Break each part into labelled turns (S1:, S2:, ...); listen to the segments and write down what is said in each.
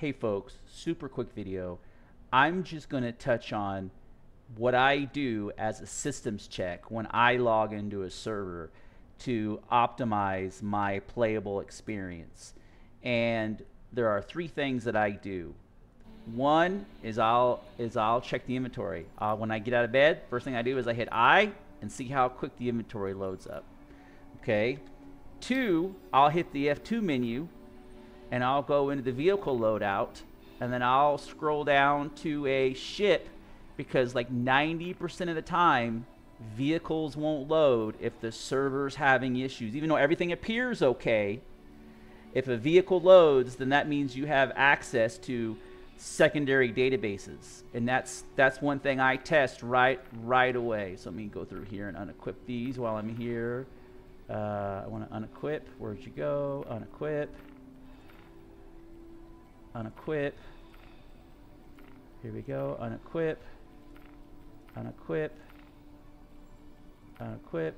S1: hey folks, super quick video. I'm just going to touch on what I do as a systems check when I log into a server to optimize my playable experience. And there are three things that I do. One is I'll is I'll check the inventory. Uh, when I get out of bed, first thing I do is I hit I and see how quick the inventory loads up. Okay. Two, I'll hit the F2 menu and I'll go into the vehicle loadout and then I'll scroll down to a ship because like 90% of the time vehicles won't load if the server's having issues. Even though everything appears okay, if a vehicle loads, then that means you have access to secondary databases. And that's that's one thing I test right right away. So let me go through here and unequip these while I'm here. Uh, I want to unequip. Where'd you go? Unequip. Unequip. Here we go. Unequip. Unequip. Unequip.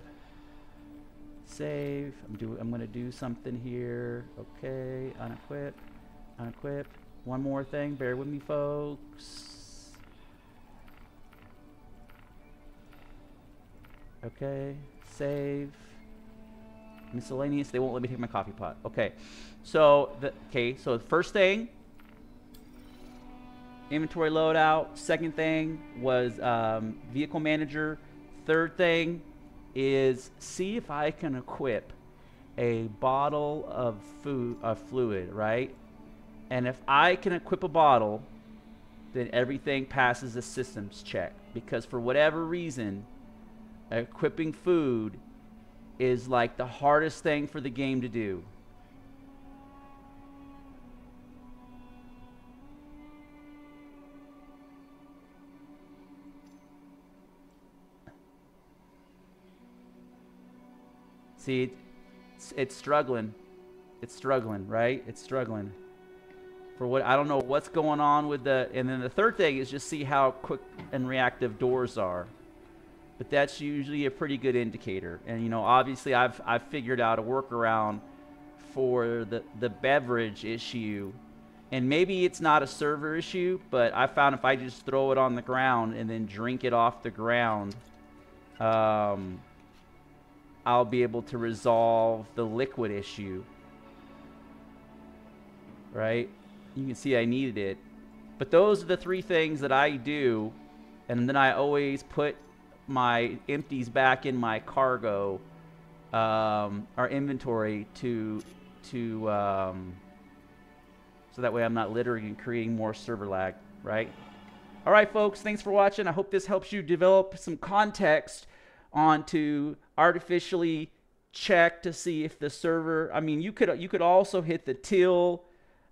S1: Save. I'm do. I'm gonna do something here. Okay. Unequip. Unequip. One more thing. Bear with me, folks. Okay. Save. Miscellaneous. They won't let me take my coffee pot. Okay. So the okay. So the first thing inventory loadout. Second thing was um, vehicle manager. Third thing is see if I can equip a bottle of food, of fluid, right? And if I can equip a bottle, then everything passes the systems check. Because for whatever reason, equipping food is like the hardest thing for the game to do. See, it's, it's struggling. It's struggling, right? It's struggling. For what I don't know what's going on with the and then the third thing is just see how quick and reactive doors are. But that's usually a pretty good indicator. And you know, obviously I've I've figured out a workaround for the the beverage issue. And maybe it's not a server issue, but I found if I just throw it on the ground and then drink it off the ground, um, I'll be able to resolve the liquid issue. Right? You can see I needed it. But those are the three things that I do. And then I always put my empties back in my cargo, um, our inventory to, to, um, so that way I'm not littering and creating more server lag, right? All right, folks, thanks for watching. I hope this helps you develop some context onto artificially check to see if the server. I mean, you could you could also hit the till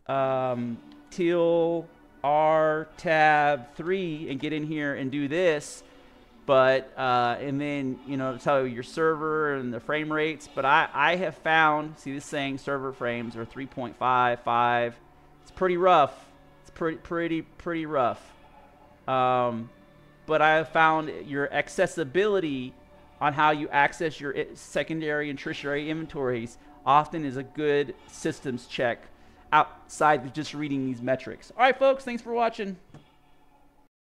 S1: um, till R tab three and get in here and do this. But uh, and then you know tell your server and the frame rates. But I I have found see this saying server frames are 3.55. It's pretty rough. It's pretty pretty pretty rough. Um, but I have found your accessibility on how you access your secondary and tertiary inventories often is a good systems check outside of just reading these metrics. All right, folks, thanks for watching.